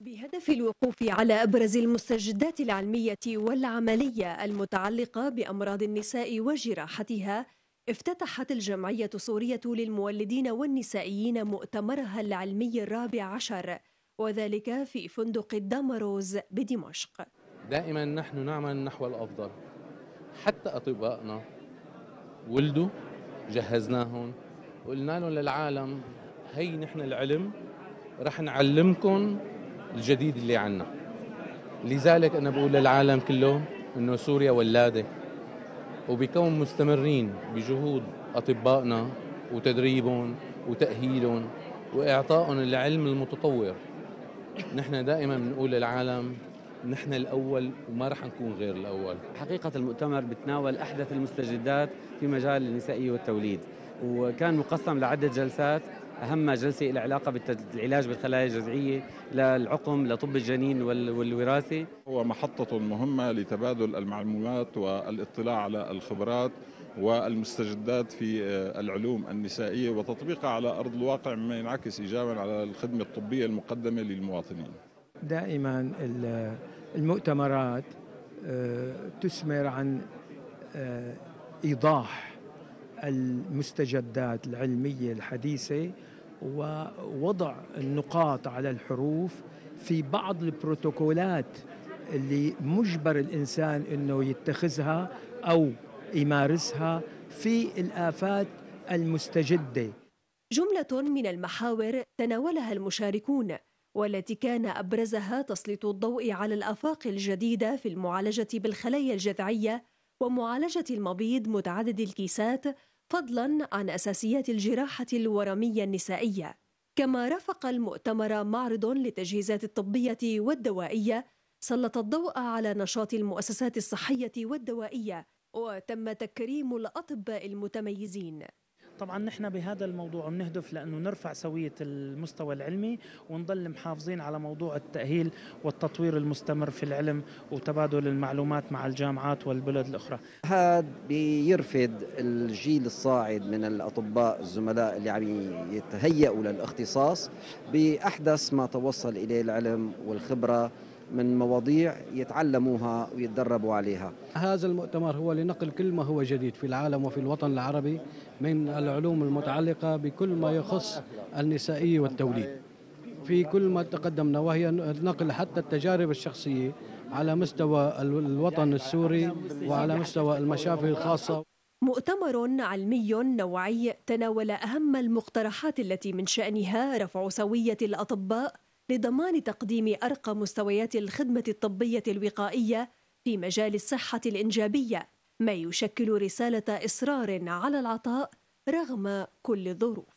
بهدف الوقوف على أبرز المستجدات العلمية والعملية المتعلقة بأمراض النساء وجراحتها افتتحت الجمعية السورية للمولدين والنسائيين مؤتمرها العلمي الرابع عشر وذلك في فندق الدامروز بدمشق. دائما نحن نعمل نحو الأفضل. حتى أطبائنا ولدوا جهزناهم وقلنا لهم للعالم هي نحن العلم رح نعلمكم الجديد اللي عنا. لذلك أنا بقول للعالم كله أنه سوريا ولادة وبكون مستمرين بجهود أطبائنا وتدريبهم وتأهيلهم وإعطائهم العلم المتطور. نحن دائما بنقول للعالم نحن الأول وما رح نكون غير الأول. حقيقة المؤتمر بتناول أحدث المستجدات في مجال النسائية والتوليد. وكان مقسم لعدة جلسات. أهم جلسة لها علاقة بالعلاج بالخلايا الجذعية للعقم لطب الجنين والوراثة. هو محطة مهمة لتبادل المعلومات والاطلاع على الخبرات والمستجدات في العلوم النسائية وتطبيقها على أرض الواقع مما ينعكس إيجابا على الخدمة الطبية المقدمة للمواطنين. دائما المؤتمرات تثمر عن إيضاح المستجدات العلمية الحديثة ووضع النقاط على الحروف في بعض البروتوكولات اللي مجبر الإنسان أنه يتخذها أو يمارسها في الآفات المستجدة. جملة من المحاور تناولها المشاركون والتي كان أبرزها تسليط الضوء على الآفاق الجديدة في المعالجة بالخلايا الجذعية ومعالجة المبيض متعدد الكيسات فضلا عن أساسيات الجراحة الورمية النسائية. كما رافق المؤتمر معرض للتجهيزات الطبية والدوائية سلط الضوء على نشاط المؤسسات الصحية والدوائية وتم تكريم الأطباء المتميزين. طبعا نحن بهذا الموضوع بنهدف لأنه نرفع سوية المستوى العلمي ونضل محافظين على موضوع التأهيل والتطوير المستمر في العلم وتبادل المعلومات مع الجامعات والبلد الأخرى. هذا بيرفد الجيل الصاعد من الأطباء الزملاء اللي عم يتهيئوا للإختصاص بأحدث ما توصل إليه العلم والخبرة من مواضيع يتعلموها ويتدربوا عليها. هذا المؤتمر هو لنقل كل ما هو جديد في العالم وفي الوطن العربي من العلوم المتعلقة بكل ما يخص النسائية والتوليد. في كل ما تقدمنا وهي نقل حتى التجارب الشخصية على مستوى الوطن السوري وعلى مستوى المشافي الخاصة. مؤتمر علمي نوعي تناول أهم المقترحات التي من شأنها رفع سوية الأطباء لضمان تقديم أرقى مستويات الخدمة الطبية الوقائية في مجال الصحة الإنجابية ما يشكل رسالة إصرار على العطاء رغم كل الظروف